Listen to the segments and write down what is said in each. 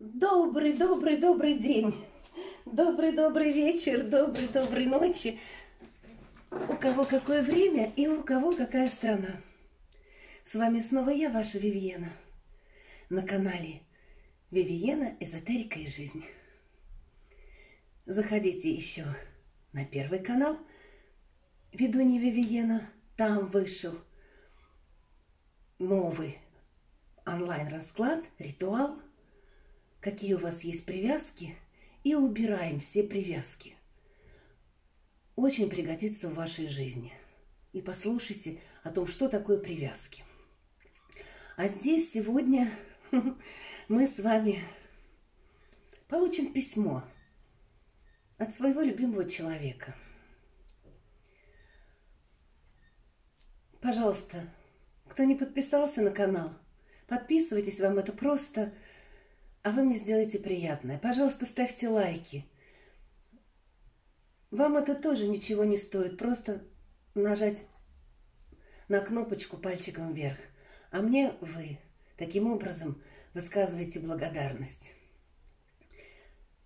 Добрый, добрый, добрый день. Добрый, добрый вечер, добрый, доброй ночи. У кого какое время и у кого какая страна. С вами снова я, ваша Вивьена, на канале Вивьена, эзотерика и жизнь. Заходите еще на первый канал Ведунья Вивиена. Там вышел новый онлайн-расклад, ритуал, какие у вас есть привязки, и убираем все привязки. Очень пригодится в вашей жизни. И послушайте о том, что такое привязки. А здесь сегодня мы с вами получим письмо от своего любимого человека. Пожалуйста, кто не подписался на канал, подписывайтесь, вам это просто, а вы мне сделаете приятное. Пожалуйста, ставьте лайки. Вам это тоже ничего не стоит, просто нажать на кнопочку пальчиком вверх. А мне вы таким образом высказываете благодарность.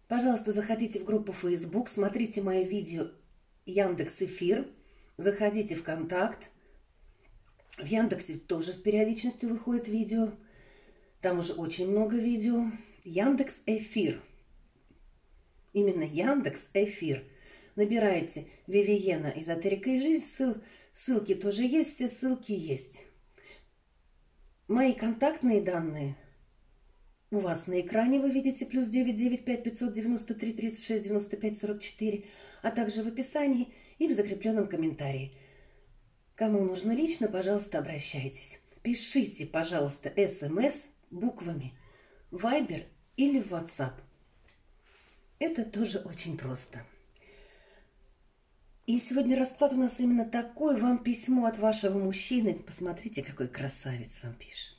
Пожалуйста, заходите в группу Facebook, смотрите мои видео Яндекс Эфир, заходите в Контакт. В Яндексе тоже с периодичностью выходит видео. Там уже очень много видео. Яндекс Эфир. Именно Яндекс Эфир. Набираете Вивиена Эзотерика и жизнь. Ссыл, ссылки тоже есть, все ссылки есть. Мои контактные данные у вас на экране вы видите плюс 995 593 36 95 44, а также в описании и в закрепленном комментарии. Кому нужно лично, пожалуйста, обращайтесь. Пишите, пожалуйста, смс буквами Viber или в WhatsApp. Это тоже очень просто. И сегодня расклад у нас именно такой. Вам письмо от вашего мужчины. Посмотрите, какой красавец вам пишет.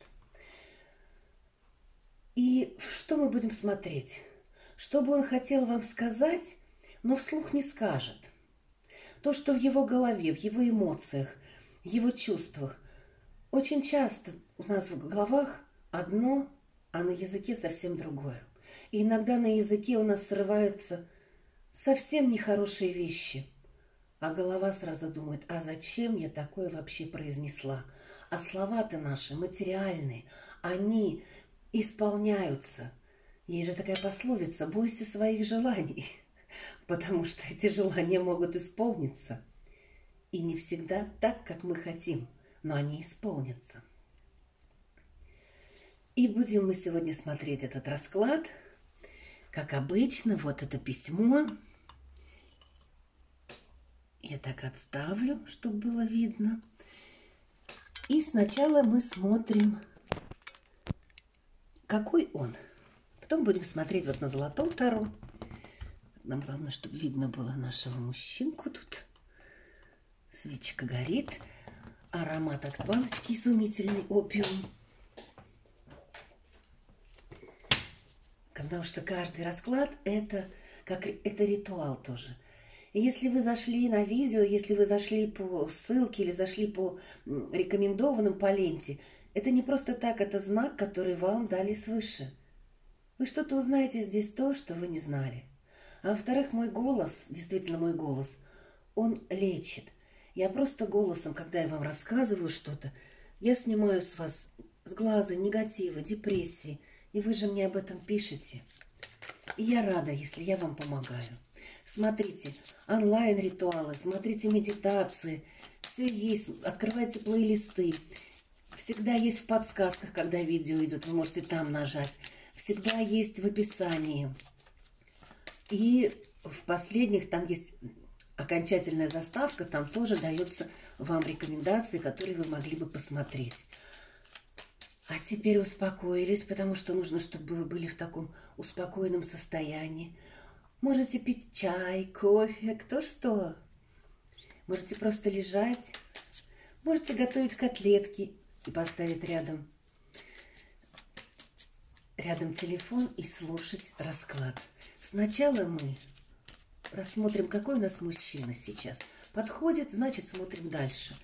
И что мы будем смотреть? Что бы он хотел вам сказать, но вслух не скажет. То, что в его голове, в его эмоциях, его чувствах. Очень часто у нас в головах одно, а на языке совсем другое. И иногда на языке у нас срываются совсем нехорошие вещи. А голова сразу думает, а зачем я такое вообще произнесла? А слова-то наши материальные, они исполняются. Есть же такая пословица «бойся своих желаний», потому что эти желания могут исполниться. И не всегда так, как мы хотим, но они исполнятся. И будем мы сегодня смотреть этот расклад. Как обычно, вот это письмо. Я так отставлю, чтобы было видно. И сначала мы смотрим какой он. Потом будем смотреть вот на золотом таро. Нам главное, чтобы видно было нашего мужчинку тут. Свечка горит. Аромат от палочки изумительный, опиум. Потому что каждый расклад это как это ритуал тоже. И если вы зашли на видео, если вы зашли по ссылке или зашли по рекомендованным по ленте, это не просто так, это знак, который вам дали свыше. Вы что-то узнаете здесь то, что вы не знали. А во-вторых, мой голос, действительно мой голос, он лечит. Я просто голосом, когда я вам рассказываю что-то, я снимаю с вас с глаза негативы, депрессии, и вы же мне об этом пишете. И я рада, если я вам помогаю. Смотрите онлайн-ритуалы, смотрите медитации, все есть, открывайте плейлисты. Всегда есть в подсказках, когда видео идет, вы можете там нажать. Всегда есть в описании. И в последних там есть окончательная заставка, там тоже дается вам рекомендации, которые вы могли бы посмотреть. А теперь успокоились, потому что нужно, чтобы вы были в таком успокоенном состоянии. Можете пить чай, кофе, кто что. Можете просто лежать. Можете готовить котлетки и поставить рядом, рядом телефон и слушать расклад. Сначала мы рассмотрим, какой у нас мужчина сейчас. Подходит, значит, смотрим дальше.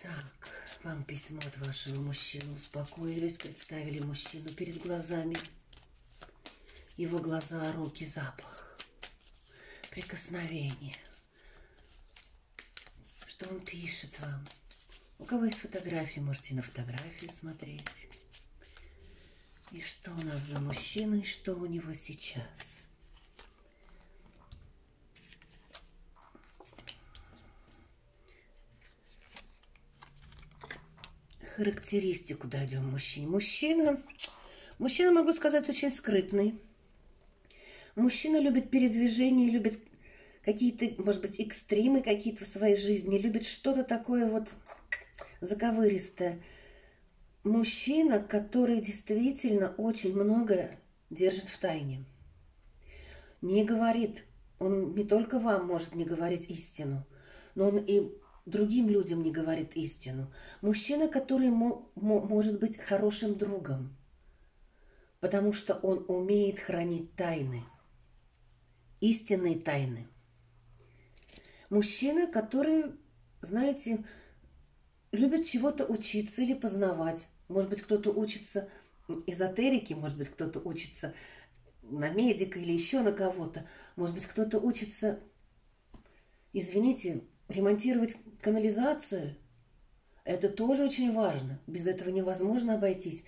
Так, Вам письмо от вашего мужчины. Успокоились, представили мужчину перед глазами. Его глаза, руки, запах, прикосновение. Что он пишет вам? У кого есть фотографии, можете на фотографии смотреть. И что у нас за мужчина, и что у него сейчас? Характеристику дойдем мужчине. Мужчина, мужчина, могу сказать, очень скрытный. Мужчина любит передвижение, любит какие-то, может быть, экстримы какие-то в своей жизни, любит что-то такое вот заковыристое мужчина, который действительно очень многое держит в тайне. Не говорит. Он не только вам может не говорить истину, но он и другим людям не говорит истину. Мужчина, который мо может быть хорошим другом, потому что он умеет хранить тайны, истинные тайны. Мужчина, который, знаете, любит чего-то учиться или познавать. Может быть, кто-то учится эзотерике, может быть, кто-то учится на медика или еще на кого-то. Может быть, кто-то учится, извините, ремонтировать канализацию. Это тоже очень важно. Без этого невозможно обойтись.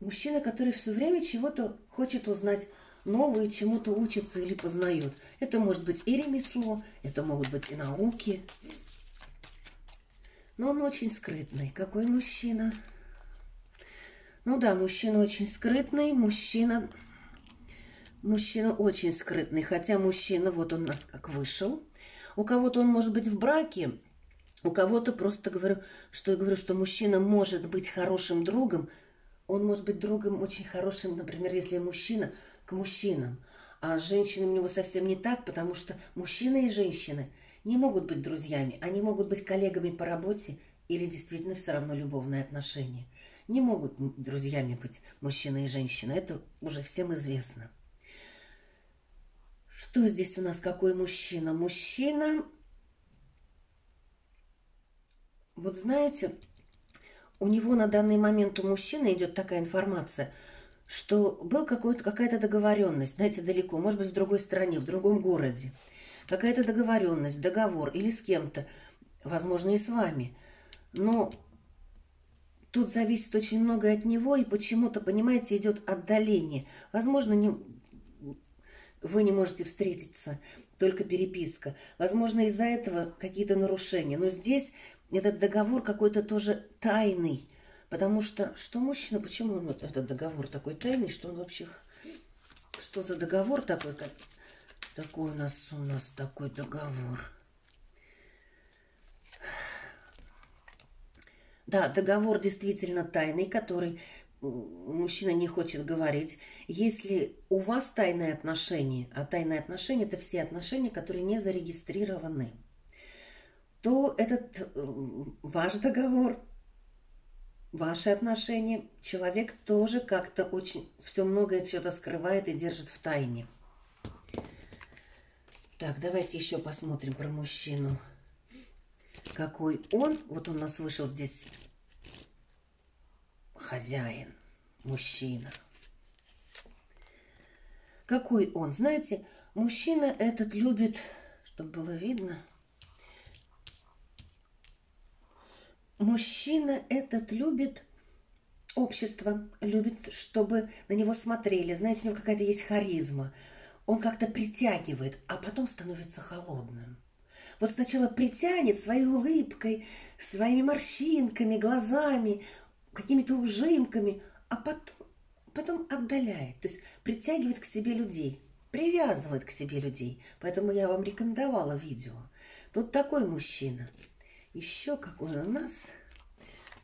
Мужчина, который все время чего-то хочет узнать новое, чему-то учится или познает. Это может быть и ремесло, это могут быть и науки. Но он очень скрытный. Какой мужчина? Ну да, мужчина очень скрытный, мужчина... Мужчина очень скрытный, хотя мужчина, вот он у нас как вышел. У кого-то он может быть в браке, у кого-то просто говорю, что я говорю, что мужчина может быть хорошим другом. Он может быть другом очень хорошим, например, если мужчина к мужчинам. А с женщинами у него совсем не так, потому что мужчины и женщины не могут быть друзьями. Они могут быть коллегами по работе или действительно все равно любовные отношения не могут друзьями быть мужчина и женщина. Это уже всем известно. Что здесь у нас? Какой мужчина? Мужчина... Вот знаете, у него на данный момент у мужчины идет такая информация, что был какая-то договоренность, знаете, далеко, может быть, в другой стране, в другом городе. Какая-то договоренность, договор или с кем-то, возможно, и с вами. Но Тут зависит очень многое от него, и почему-то, понимаете, идет отдаление. Возможно, не, вы не можете встретиться, только переписка. Возможно, из-за этого какие-то нарушения. Но здесь этот договор какой-то тоже тайный. Потому что, что мужчина, почему вот этот договор такой тайный, что он вообще... Что за договор такой? Как, такой у нас, у нас такой договор. Да, договор действительно тайный, который мужчина не хочет говорить. Если у вас тайные отношения, а тайные отношения – это все отношения, которые не зарегистрированы, то этот э, ваш договор, ваши отношения, человек тоже как-то очень все многое что-то скрывает и держит в тайне. Так, давайте еще посмотрим про мужчину какой он. Вот он у нас вышел здесь хозяин, мужчина. Какой он? Знаете, мужчина этот любит, чтобы было видно, мужчина этот любит общество, любит, чтобы на него смотрели. Знаете, у него какая-то есть харизма. Он как-то притягивает, а потом становится холодным вот сначала притянет своей улыбкой, своими морщинками, глазами, какими-то ужимками, а потом, потом отдаляет, то есть притягивает к себе людей, привязывает к себе людей. Поэтому я вам рекомендовала видео. Тут такой мужчина. Еще какой у нас.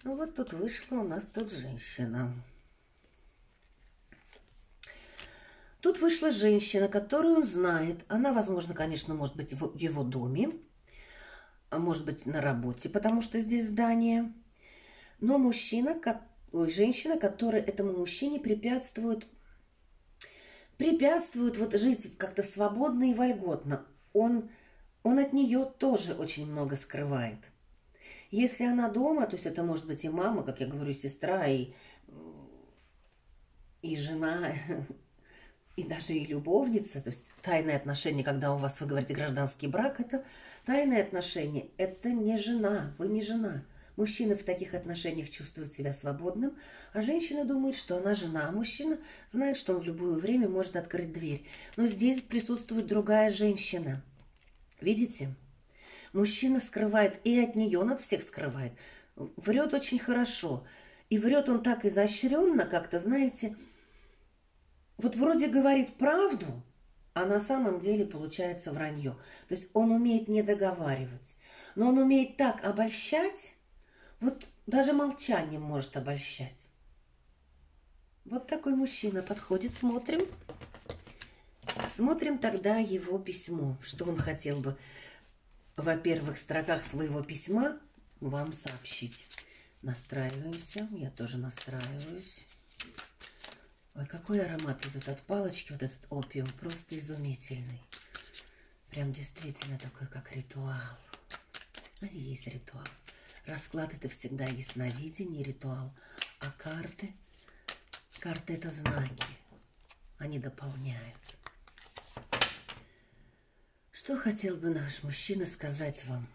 Ну вот тут вышла у нас тут женщина. Тут вышла женщина, которую он знает. Она, возможно, конечно, может быть в его доме, а может быть на работе, потому что здесь здание. Но мужчина, ой, женщина, которая этому мужчине препятствует, препятствует вот жить как-то свободно и вольготно. Он, он от нее тоже очень много скрывает. Если она дома, то есть это может быть и мама, как я говорю, сестра, и, и жена, и даже и любовница, то есть тайные отношения, когда у вас, вы говорите, гражданский брак, это тайные отношения, это не жена, вы не жена. Мужчина в таких отношениях чувствует себя свободным, а женщина думает, что она жена, а мужчина знает, что он в любое время может открыть дверь. Но здесь присутствует другая женщина. Видите? Мужчина скрывает и от нее, он от всех скрывает. Врет очень хорошо. И врет он так изощренно, как-то, знаете, вот вроде говорит правду, а на самом деле получается вранье. То есть он умеет не договаривать, но он умеет так обольщать, вот даже молчанием может обольщать. Вот такой мужчина подходит, смотрим. Смотрим тогда его письмо, что он хотел бы во первых строках своего письма вам сообщить. Настраиваемся, я тоже настраиваюсь. Ой, какой аромат идет от палочки, вот этот опиум, просто изумительный. Прям действительно такой, как ритуал. И есть ритуал. Расклад это всегда ясновидение, ритуал. А карты, карты это знаки. Они дополняют. Что хотел бы наш мужчина сказать вам?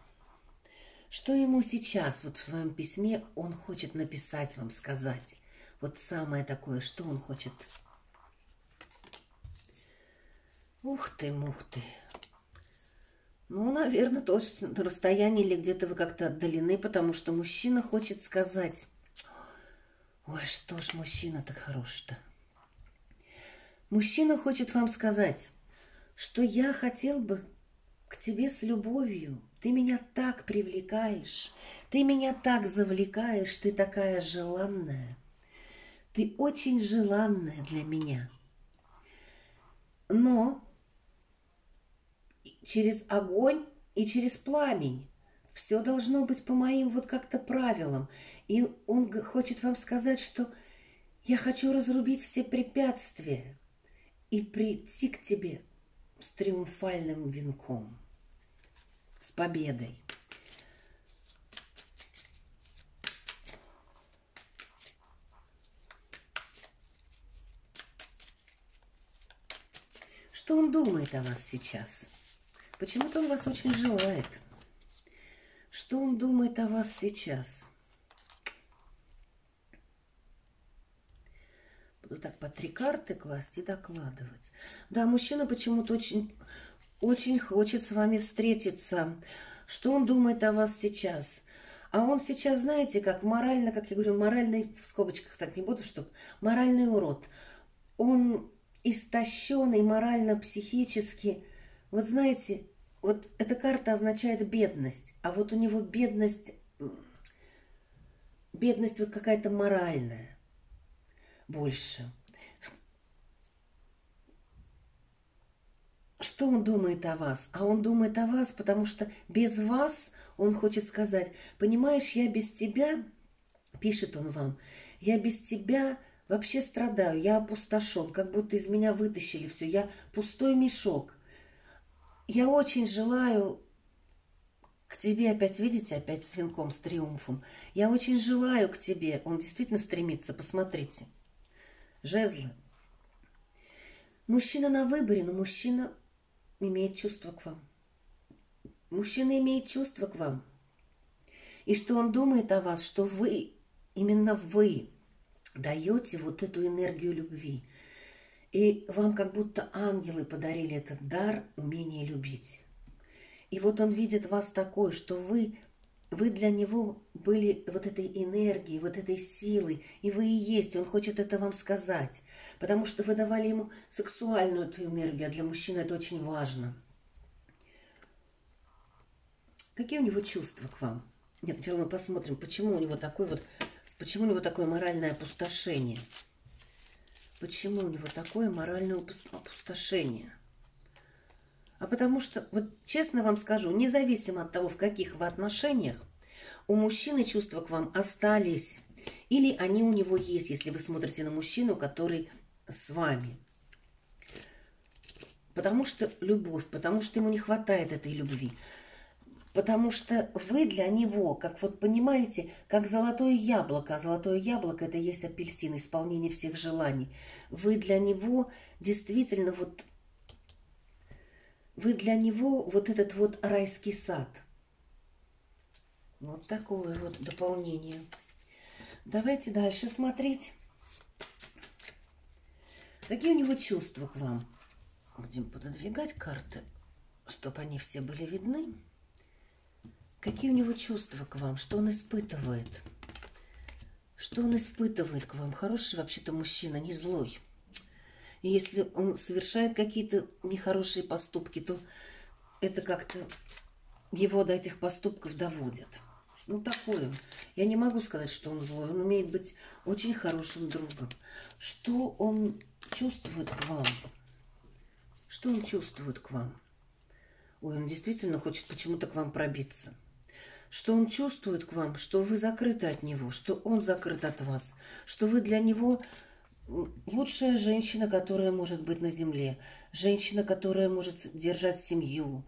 Что ему сейчас, вот в своем письме, он хочет написать вам, сказать? Вот самое такое, что он хочет? Ух ты, мух ты. Ну, наверное, точно на расстоянии или где-то вы как-то отдалены, потому что мужчина хочет сказать. Ой, что ж мужчина так хорош-то. Мужчина хочет вам сказать, что я хотел бы к тебе с любовью. Ты меня так привлекаешь, ты меня так завлекаешь, ты такая желанная. Ты очень желанная для меня. Но через огонь и через пламень. Все должно быть по моим вот как-то правилам. И он хочет вам сказать, что я хочу разрубить все препятствия и прийти к тебе с триумфальным венком, с победой. Что он думает о вас сейчас? Почему-то он вас очень желает. Что он думает о вас сейчас? Буду так по три карты класть и докладывать. Да, мужчина почему-то очень, очень хочет с вами встретиться. Что он думает о вас сейчас? А он сейчас, знаете, как морально, как я говорю, моральный, в скобочках так не буду, что моральный урод. Он истощенный морально-психически. Вот знаете, вот эта карта означает бедность, а вот у него бедность, бедность вот какая-то моральная больше. Что он думает о вас? А он думает о вас, потому что без вас он хочет сказать, понимаешь, я без тебя, пишет он вам, я без тебя Вообще страдаю, я опустошен, как будто из меня вытащили все. Я пустой мешок. Я очень желаю к тебе опять, видите, опять с венком, с триумфом. Я очень желаю к тебе. Он действительно стремится, посмотрите. Жезлы. Мужчина на выборе, но мужчина имеет чувство к вам. Мужчина имеет чувство к вам. И что он думает о вас, что вы, именно вы, даете вот эту энергию любви. И вам как будто ангелы подарили этот дар умения любить. И вот он видит вас такой, что вы, вы для него были вот этой энергией, вот этой силой, и вы и есть, он хочет это вам сказать, потому что вы давали ему сексуальную эту энергию, а для мужчины это очень важно. Какие у него чувства к вам? Нет, сначала мы посмотрим, почему у него такой вот Почему у него такое моральное опустошение? Почему у него такое моральное опустошение? А потому что, вот честно вам скажу, независимо от того, в каких вы отношениях, у мужчины чувства к вам остались. Или они у него есть, если вы смотрите на мужчину, который с вами. Потому что любовь, потому что ему не хватает этой любви. Потому что вы для него, как вот понимаете, как золотое яблоко. А золотое яблоко – это есть апельсин, исполнение всех желаний. Вы для него действительно вот... Вы для него вот этот вот райский сад. Вот такое вот дополнение. Давайте дальше смотреть. Какие у него чувства к вам? Будем пододвигать карты, чтобы они все были видны. Какие у него чувства к вам? Что он испытывает? Что он испытывает к вам? Хороший вообще-то мужчина, не злой. И если он совершает какие-то нехорошие поступки, то это как-то его до этих поступков доводят. Ну, такое. Я не могу сказать, что он злой. Он умеет быть очень хорошим другом. Что он чувствует к вам? Что он чувствует к вам? Ой, он действительно хочет почему-то к вам пробиться что он чувствует к вам, что вы закрыты от него, что он закрыт от вас, что вы для него лучшая женщина, которая может быть на земле, женщина, которая может держать семью,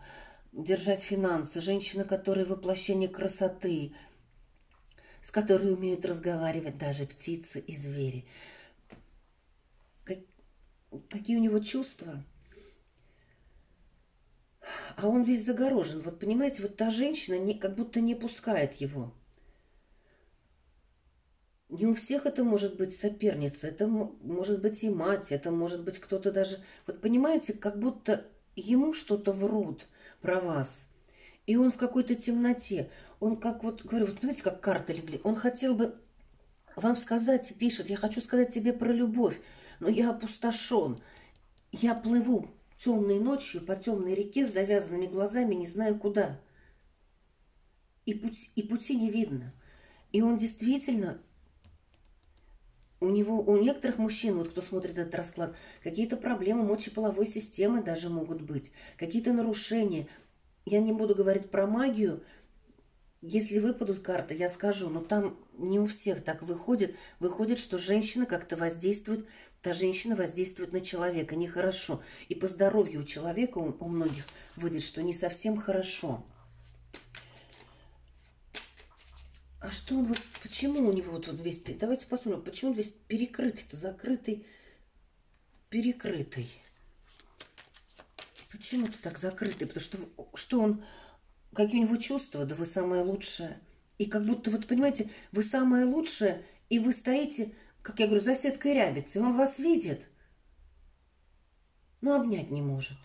держать финансы, женщина, которая воплощение красоты, с которой умеют разговаривать даже птицы и звери. Какие у него чувства? А он весь загорожен. Вот понимаете, вот та женщина не, как будто не пускает его. Не у всех это может быть соперница, это может быть и мать, это может быть кто-то даже... Вот понимаете, как будто ему что-то врут про вас. И он в какой-то темноте. Он как вот, говорю, вот знаете, как карты легли. Он хотел бы вам сказать, пишет, я хочу сказать тебе про любовь, но я опустошен. Я плыву темной ночью по темной реке с завязанными глазами, не знаю куда. И, путь, и пути не видно. И он действительно, у него, у некоторых мужчин, вот кто смотрит этот расклад, какие-то проблемы мочеполовой системы даже могут быть, какие-то нарушения. Я не буду говорить про магию, если выпадут карты, я скажу, но там не у всех так выходит. Выходит, что женщина как-то воздействует та женщина воздействует на человека нехорошо. И по здоровью у человека, у, у многих, выйдет, что не совсем хорошо. А что он вот, почему у него вот, вот весь, давайте посмотрим, почему он весь перекрытый-то, закрытый, перекрытый. Почему ты так закрытый? Потому что, что он, какие у него чувства, да вы самое лучшее. И как будто, вот понимаете, вы самое лучшее, и вы стоите как я говорю, за сеткой рябится, и он вас видит, но обнять не может.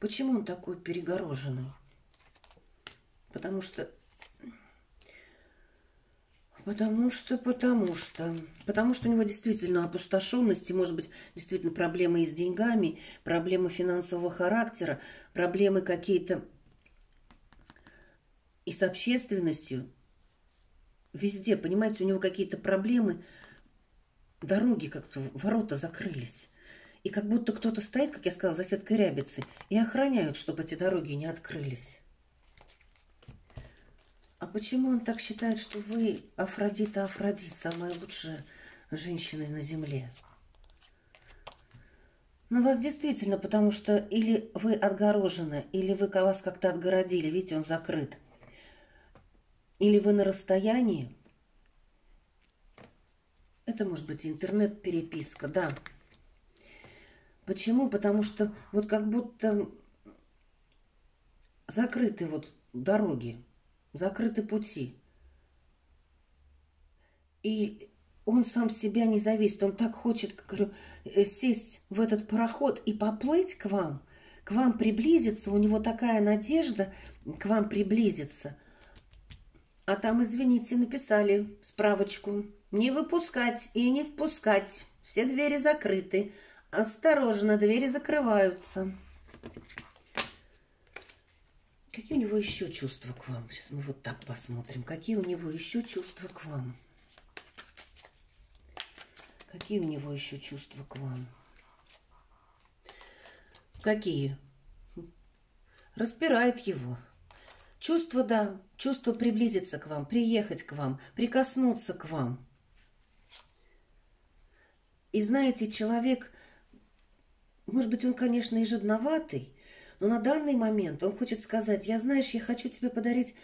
Почему он такой перегороженный? Потому что... Потому что, потому что... Потому что у него действительно опустошенность, и, может быть, действительно проблемы и с деньгами, проблемы финансового характера, проблемы какие-то и с общественностью. Везде, понимаете, у него какие-то проблемы – дороги как-то, ворота закрылись. И как будто кто-то стоит, как я сказала, за сеткой рябицы, и охраняют, чтобы эти дороги не открылись. А почему он так считает, что вы Афродита Афродит, самая лучшая женщина на земле? Ну, вас действительно, потому что или вы отгорожены, или вы вас как-то отгородили, видите, он закрыт. Или вы на расстоянии, это может быть интернет-переписка, да. Почему? Потому что вот как будто закрыты вот дороги, закрыты пути. И он сам себя не зависит. Он так хочет, как говорю, э, сесть в этот пароход и поплыть к вам, к вам приблизиться. У него такая надежда к вам приблизиться. А там, извините, написали справочку. Не выпускать и не впускать. Все двери закрыты. Осторожно, двери закрываются. Какие у него еще чувства к вам? Сейчас мы вот так посмотрим. Какие у него еще чувства к вам? Какие у него еще чувства к вам? Какие? Распирает его. Чувство, да, чувство приблизиться к вам, приехать к вам, прикоснуться к вам – и знаете, человек, может быть, он, конечно, и жадноватый, Но на данный момент он хочет сказать, я, знаешь, я хочу тебе подарить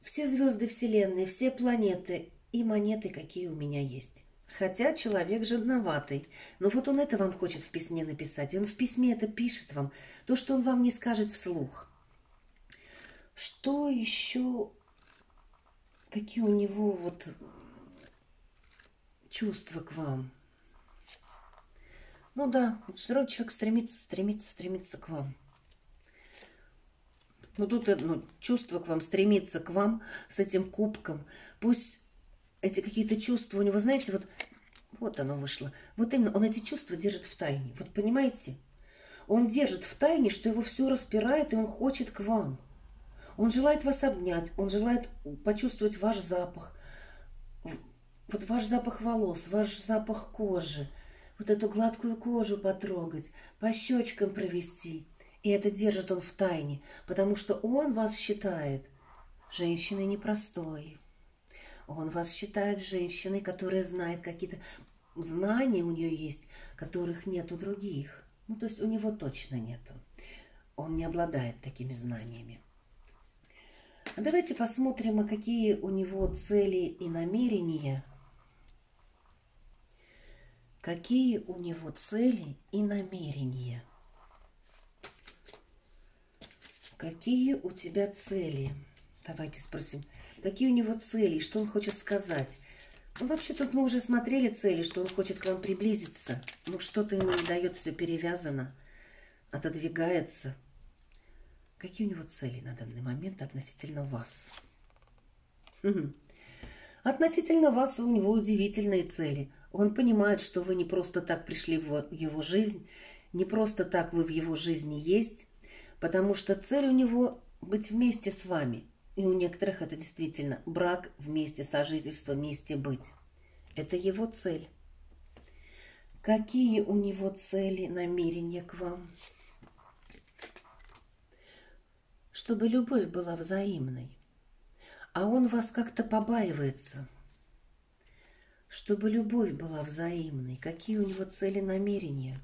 все звезды Вселенной, все планеты и монеты, какие у меня есть. Хотя человек жадноватый. Но вот он это вам хочет в письме написать. И он в письме это пишет вам. То, что он вам не скажет вслух. Что еще? Какие у него вот чувства к вам? Ну да, вроде человек стремится, стремится, стремится к вам. Ну тут ну, чувство к вам, стремится к вам с этим кубком. Пусть эти какие-то чувства у него, знаете, вот, вот оно вышло. Вот именно он эти чувства держит в тайне. Вот понимаете? Он держит в тайне, что его все распирает, и он хочет к вам. Он желает вас обнять, он желает почувствовать ваш запах. Вот ваш запах волос, ваш запах кожи. Вот эту гладкую кожу потрогать, по щечкам провести. И это держит он в тайне, потому что он вас считает женщиной непростой. Он вас считает женщиной, которая знает какие-то знания у нее есть, которых нет у других. Ну, то есть у него точно нету. Он не обладает такими знаниями. А давайте посмотрим, а какие у него цели и намерения. Какие у него цели и намерения? Какие у тебя цели? Давайте спросим. Какие у него цели? Что он хочет сказать? Ну, вообще, тут мы уже смотрели цели, что он хочет к вам приблизиться. Ну, что-то ему не дает, все перевязано, отодвигается. Какие у него цели на данный момент относительно вас? Относительно вас у него удивительные цели. Он понимает, что вы не просто так пришли в его жизнь, не просто так вы в его жизни есть, потому что цель у него быть вместе с вами. И у некоторых это действительно брак вместе, сожительство вместе быть. Это его цель. Какие у него цели, намерения к вам? Чтобы любовь была взаимной. А он вас как-то побаивается. Чтобы любовь была взаимной. Какие у него цели, намерения?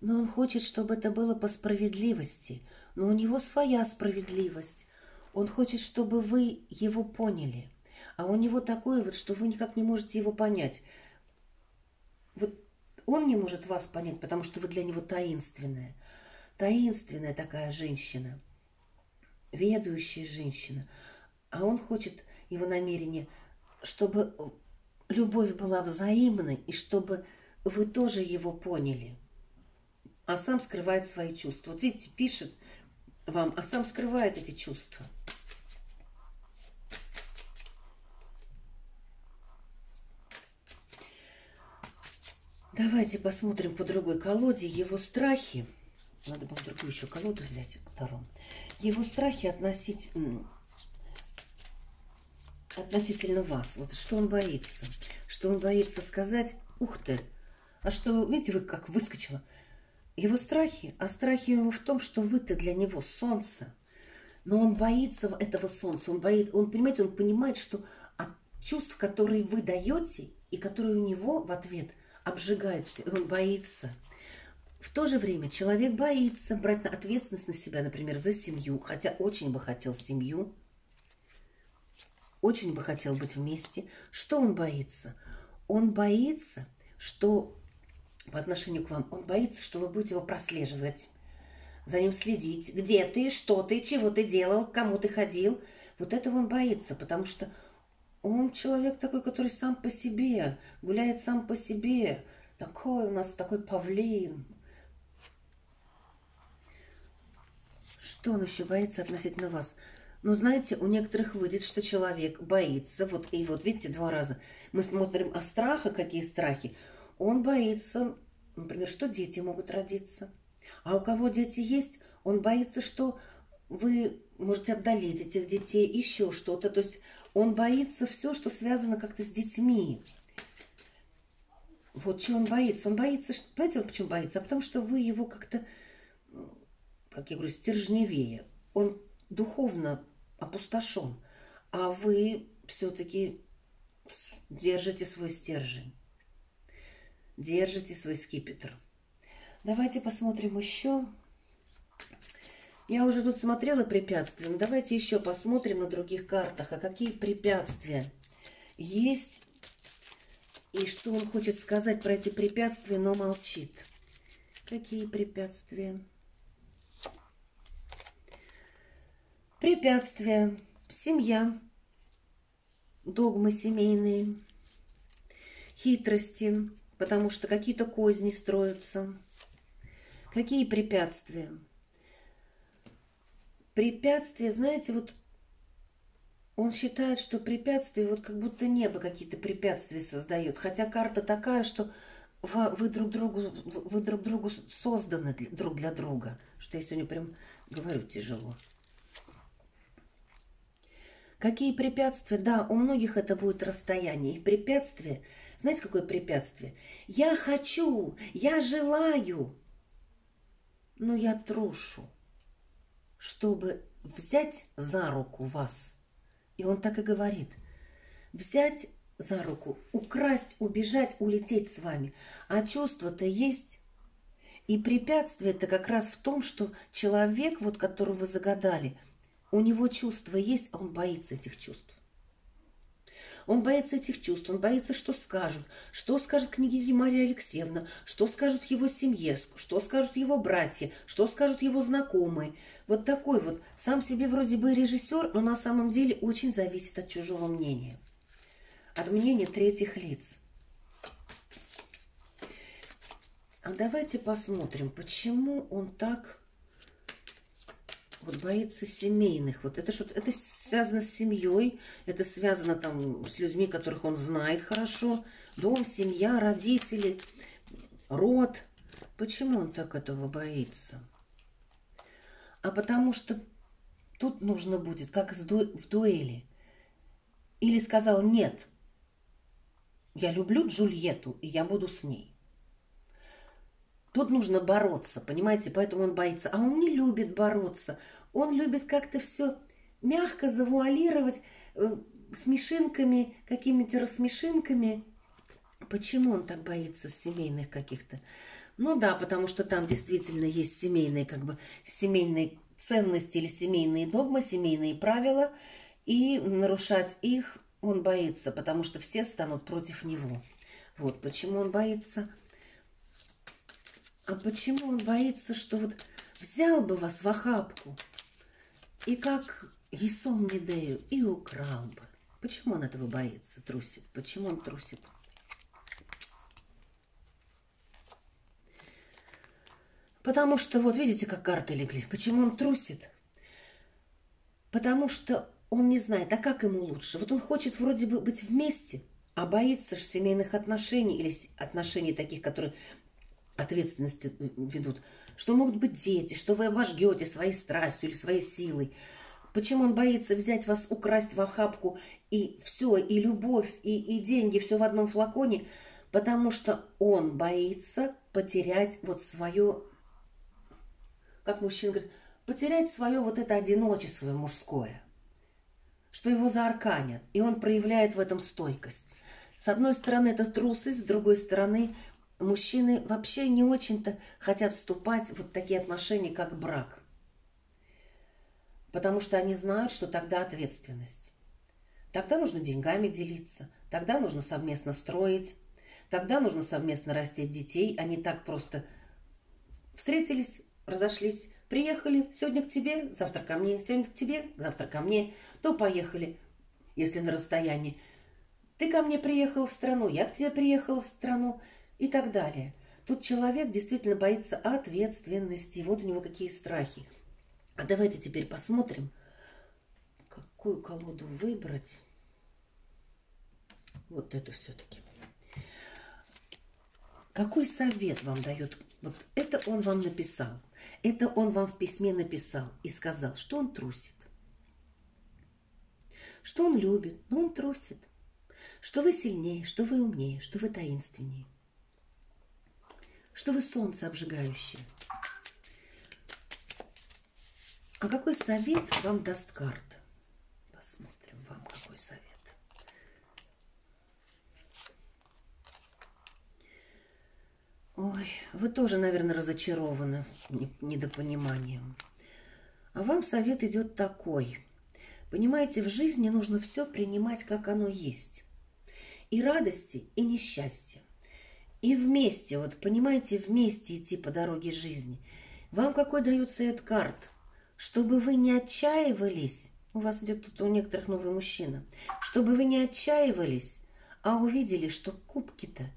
Но он хочет, чтобы это было по справедливости. Но у него своя справедливость. Он хочет, чтобы вы его поняли. А у него такое вот, что вы никак не можете его понять. Вот он не может вас понять, потому что вы для него таинственная. Таинственная такая женщина. Ведущая женщина. А он хочет, его намерение, чтобы любовь была взаимной и чтобы вы тоже его поняли а сам скрывает свои чувства. Вот видите, пишет вам, а сам скрывает эти чувства. Давайте посмотрим по другой колоде его страхи. Надо было другую еще колоду взять, втором. Его страхи относить, относительно вас. Вот что он боится. Что он боится сказать, ух ты, а что, видите, вы как выскочила – его страхи, а страхи его в том, что вы-то для него солнце. Но он боится этого солнца, он боится, он, понимаете, он понимает, что от чувств, которые вы даете, и которые у него в ответ обжигает все, он боится. В то же время человек боится брать ответственность на себя, например, за семью, хотя очень бы хотел семью, очень бы хотел быть вместе. Что он боится? Он боится, что по отношению к вам, он боится, что вы будете его прослеживать, за ним следить. Где ты, что ты, чего ты делал, кому ты ходил. Вот этого он боится, потому что он человек такой, который сам по себе, гуляет сам по себе. Такой у нас, такой павлин. Что он еще боится относительно вас? Ну, знаете, у некоторых выйдет, что человек боится. Вот, и вот видите, два раза. Мы смотрим, а страха, какие страхи. Он боится, например, что дети могут родиться. А у кого дети есть, он боится, что вы можете отдалить этих детей, еще что-то. То есть он боится все, что связано как-то с детьми. Вот чего он боится. Он боится, что, понимаете, он почему боится? А потому что вы его как-то, как я говорю, стержневее. Он духовно опустошен, а вы все-таки держите свой стержень держите свой скипетр. Давайте посмотрим еще. Я уже тут смотрела препятствия. Но давайте еще посмотрим на других картах. А какие препятствия есть? И что он хочет сказать про эти препятствия, но молчит. Какие препятствия? Препятствия. Семья. Догмы семейные. Хитрости. Потому что какие-то козни строятся. Какие препятствия? Препятствия, знаете, вот он считает, что препятствия, вот как будто небо какие-то препятствия создает. Хотя карта такая, что вы друг другу, вы друг другу созданы друг для друга. Что я сегодня прям говорю тяжело. Какие препятствия? Да, у многих это будет расстояние. И препятствие, знаете, какое препятствие? Я хочу, я желаю, но я трушу чтобы взять за руку вас. И он так и говорит. Взять за руку, украсть, убежать, улететь с вами. А чувство-то есть. И препятствие-то как раз в том, что человек, вот которого вы загадали, у него чувства есть, а он боится этих чувств. Он боится этих чувств, он боится, что скажут, что скажет княгиня Мария Алексеевна, что скажут его семье, что скажут его братья, что скажут его знакомые. Вот такой вот, сам себе вроде бы режиссер, но на самом деле очень зависит от чужого мнения, от мнения третьих лиц. А давайте посмотрим, почему он так вот боится семейных. Вот это что это связано с семьей, это связано там с людьми, которых он знает хорошо. Дом, семья, родители, род. Почему он так этого боится? А потому что тут нужно будет, как в дуэли. Или сказал, нет, я люблю Джульетту, и я буду с ней. Тут нужно бороться, понимаете, поэтому он боится. А он не любит бороться. Он любит как-то все мягко завуалировать э, смешинками, какими-то рассмешинками. Почему он так боится семейных каких-то? Ну да, потому что там действительно есть семейные, как бы, семейные ценности или семейные догмы, семейные правила, и нарушать их он боится, потому что все станут против него. Вот почему он боится – а почему он боится, что вот взял бы вас в охапку и как Есом Медею и украл бы? Почему он этого боится, трусит? Почему он трусит? Потому что, вот видите, как карты легли. Почему он трусит? Потому что он не знает, а как ему лучше. Вот он хочет вроде бы быть вместе, а боится же семейных отношений или отношений таких, которые ответственности ведут, что могут быть дети, что вы обожгете своей страстью или своей силой. Почему он боится взять вас, украсть в охапку и все, и любовь, и, и деньги, все в одном флаконе? Потому что он боится потерять вот свое, как мужчина говорит, потерять свое вот это одиночество мужское, что его заарканят, и он проявляет в этом стойкость. С одной стороны, это трусость, с другой стороны, мужчины вообще не очень-то хотят вступать в вот такие отношения, как брак. Потому что они знают, что тогда ответственность. Тогда нужно деньгами делиться, тогда нужно совместно строить, тогда нужно совместно растить детей, а не так просто встретились, разошлись, приехали, сегодня к тебе, завтра ко мне, сегодня к тебе, завтра ко мне, то поехали, если на расстоянии. Ты ко мне приехал в страну, я к тебе приехала в страну и так далее. Тут человек действительно боится ответственности. Вот у него какие страхи. А давайте теперь посмотрим, какую колоду выбрать. Вот эту все-таки. Какой совет вам дает? Вот это он вам написал. Это он вам в письме написал и сказал, что он трусит. Что он любит, но он трусит. Что вы сильнее, что вы умнее, что вы таинственнее что вы солнце обжигающее. А какой совет вам даст карта? Посмотрим вам, какой совет. Ой, вы тоже, наверное, разочарованы недопониманием. А вам совет идет такой. Понимаете, в жизни нужно все принимать, как оно есть. И радости, и несчастья. И вместе, вот понимаете, вместе идти по дороге жизни. Вам какой дает совет карт? Чтобы вы не отчаивались, у вас идет тут у некоторых новый мужчина, чтобы вы не отчаивались, а увидели, что кубки-то,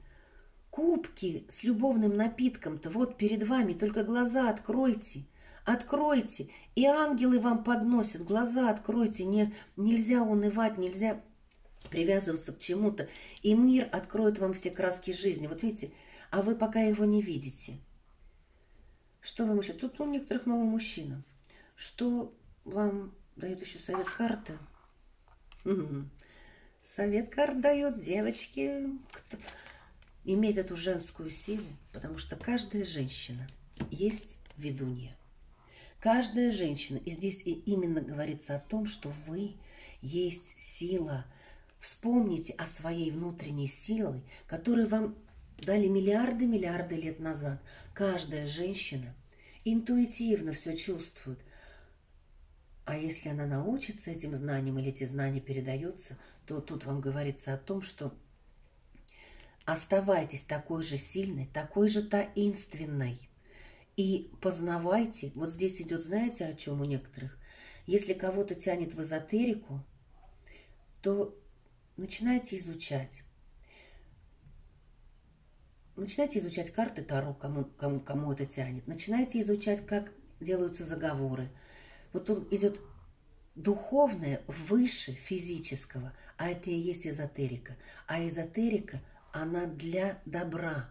кубки с любовным напитком-то вот перед вами, только глаза откройте, откройте, и ангелы вам подносят, глаза откройте, не, нельзя унывать, нельзя привязываться к чему-то, и мир откроет вам все краски жизни. Вот видите, а вы пока его не видите. Что вам еще? Тут у некоторых новый мужчина. Что вам дает еще совет карты? Совет карт дает девочки кто... иметь эту женскую силу, потому что каждая женщина есть ведунья. Каждая женщина, и здесь и именно говорится о том, что вы есть сила. Вспомните о своей внутренней силе, которую вам дали миллиарды-миллиарды лет назад. Каждая женщина интуитивно все чувствует. А если она научится этим знаниям или эти знания передаются, то тут вам говорится о том, что оставайтесь такой же сильной, такой же таинственной. И познавайте, вот здесь идет, знаете, о чем у некоторых? Если кого-то тянет в эзотерику, то начинайте изучать. Начинайте изучать карты Таро, кому, кому, кому это тянет. Начинайте изучать, как делаются заговоры. Вот тут идет духовное выше физического, а это и есть эзотерика. А эзотерика, она для добра.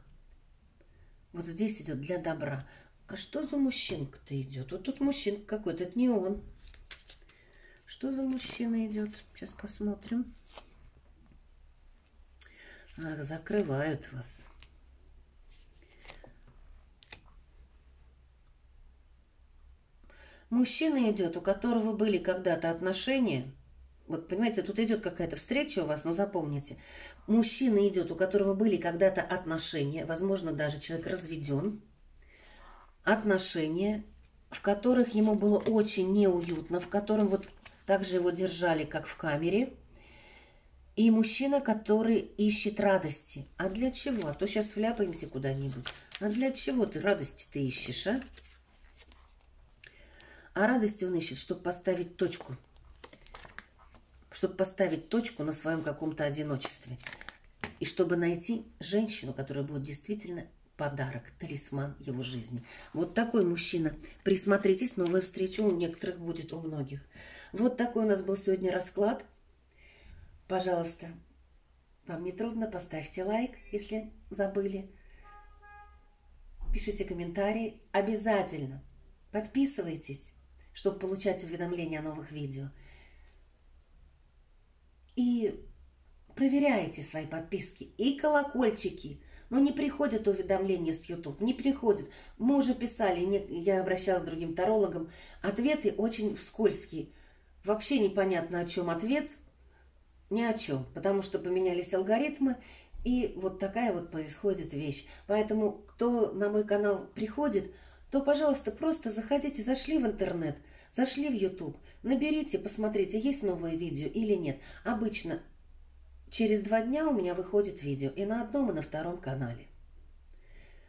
Вот здесь идет для добра. А что за мужчинка-то идет? Вот тут мужчинка какой-то, это не он. Что за мужчина идет? Сейчас посмотрим. Ах, закрывают вас. Мужчина идет, у которого были когда-то отношения. Вот, понимаете, тут идет какая-то встреча у вас, но запомните. Мужчина идет, у которого были когда-то отношения, возможно, даже человек разведен. Отношения, в которых ему было очень неуютно, в котором вот также его держали, как в камере. И мужчина, который ищет радости. А для чего? А то сейчас вляпаемся куда-нибудь. А для чего ты радости ты ищешь, а? А радости он ищет, чтобы поставить точку. Чтобы поставить точку на своем каком-то одиночестве. И чтобы найти женщину, которая будет действительно подарок, талисман его жизни. Вот такой мужчина. Присмотритесь, новая встреча у некоторых будет, у многих. Вот такой у нас был сегодня расклад. Пожалуйста, вам не трудно, поставьте лайк, если забыли. Пишите комментарии. Обязательно подписывайтесь чтобы получать уведомления о новых видео. И проверяйте свои подписки и колокольчики. Но не приходят уведомления с YouTube, не приходят. Мы уже писали, я обращалась к другим тарологам, ответы очень скользкие. Вообще непонятно, о чем ответ, ни о чем, потому что поменялись алгоритмы, и вот такая вот происходит вещь. Поэтому, кто на мой канал приходит, то, пожалуйста, просто заходите, зашли в интернет, зашли в YouTube, наберите, посмотрите, есть новое видео или нет. Обычно через два дня у меня выходит видео и на одном, и на втором канале.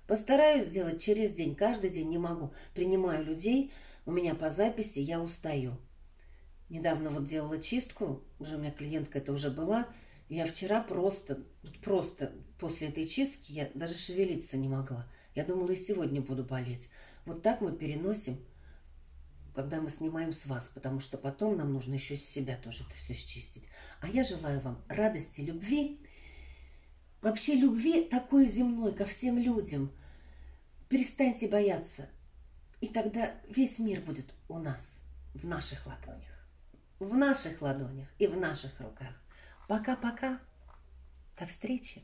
Постараюсь сделать через день, каждый день не могу. Принимаю людей, у меня по записи, я устаю. Недавно вот делала чистку, уже у меня клиентка это уже была. Я вчера просто, просто после этой чистки я даже шевелиться не могла. Я думала, и сегодня буду болеть. Вот так мы переносим, когда мы снимаем с вас, потому что потом нам нужно еще с себя тоже это все счистить. А я желаю вам радости, любви, вообще любви такой земной ко всем людям. Перестаньте бояться, и тогда весь мир будет у нас, в наших ладонях. В наших ладонях и в наших руках. Пока-пока. До встречи.